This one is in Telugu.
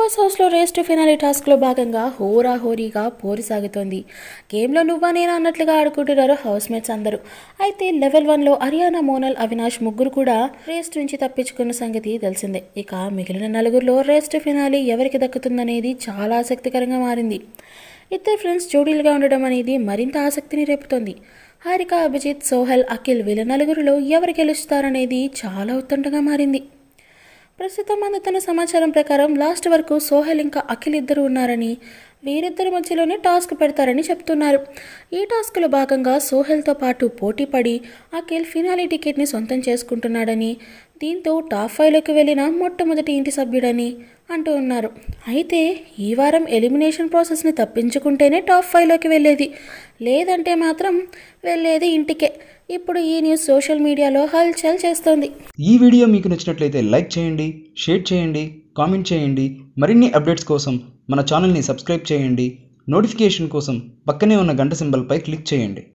బాస్ హౌస్లో రేస్ టు ఫినాలి టాస్క్లో భాగంగా హోరా హోరీగా పోరు సాగుతోంది. గేమ్లో నువ్వా నేనా అన్నట్లుగా ఆడుకుంటున్నారు హౌస్ మేట్స్ అందరూ. అయితే లెవెల్ వన్లో హర్యానా మోనల్ అవినాష్ ముగ్గురు కూడా రేస్ నుంచి తప్పించుకున్న సంగతి తెలిసిందే. ఇక మిగిలిన నలుగురిలో రేస్ టు ఫినాలి ఎవరికి దక్కుతుందనేది చాలా ఆసక్తికరంగా మారింది. ఇద్దరు ఫ్రెండ్స్ జోడీలుగా ఉండడం అనేది మరింత ఆసక్తిని రేపుతోంది. హారిక అభిజిత్ సోహెల్ అఖిల్ వీళ్ళ నలుగురిలో ఎవరు గెలుస్తారనేది చాలా ఉత్తంటగా మారింది. ప్రస్తుతం అందుతున్న సమాచారం ప్రకారం లాస్ట్ వరకు సోహెల్ ఇంకా అఖిల్ ఇద్దరు ఉన్నారని వీరిద్దరి మధ్యలోనే టాస్క్ పెడతారని చెప్తున్నారు. ఈ టాస్క్లో భాగంగా సోహెల్తో పాటు పోటీ పడి అఖిల్ ఫినాలి టికెట్ని సొంతం చేసుకుంటున్నాడని దీంతో టాప్ ఫైవ్లోకి వెళ్ళిన మొట్టమొదటి ఇంటి సభ్యుడని అంటూ ఉన్నారు. అయితే ఈ వారం ఎలిమినేషన్ ప్రాసెస్ని తప్పించుకుంటేనే టాప్ ఫైవ్లోకి వెళ్ళేది. లేదంటే మాత్రం వెళ్ళేది ఇంటికే. ఇప్పుడు ఈ న్యూస్ సోషల్ మీడియాలో హల్చల్ చేస్తోంది. ఈ వీడియో మీకు నచ్చినట్లయితే లైక్ చేయండి షేర్ చేయండి కామెంట్ చేయండి. మరిన్ని అప్డేట్స్ కోసం మన ఛానల్ని సబ్స్క్రైబ్ చేయండి. నోటిఫికేషన్ కోసం పక్కనే ఉన్న గంట సింబల్పై క్లిక్ చేయండి.